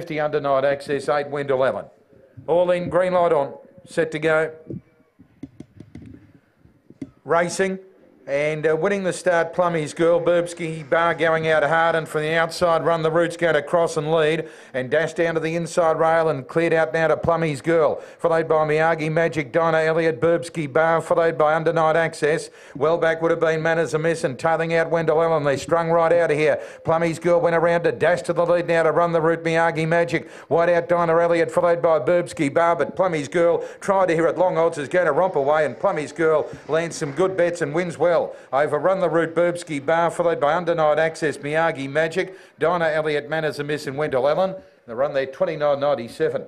50 under night access, 8 wind 11. All in, green light on, set to go. Racing. And uh, winning the start, Plummy's girl, Burbsky Bar going out hard and from the outside run, the routes going to cross and lead and dash down to the inside rail and cleared out now to Plummy's girl, followed by Miyagi Magic, Dinah Elliott, Burbsky Bar, followed by Under Night Access. Well back would have been Manners a Miss and tailing out Wendell Ellen. They strung right out of here. Plummy's girl went around to dash to the lead now to run the route, Miyagi Magic. Wide out Dinah Elliott, followed by Burbsky Bar, but Plummy's girl tried to hear at long odds is going to romp away and Plummy's girl lands some good bets and wins well. Overrun the route Burbsky Bar, followed by Under Night Access, Miyagi Magic, Dinah Elliott, Manners a Miss and Wendell Allen. They run there 29.97.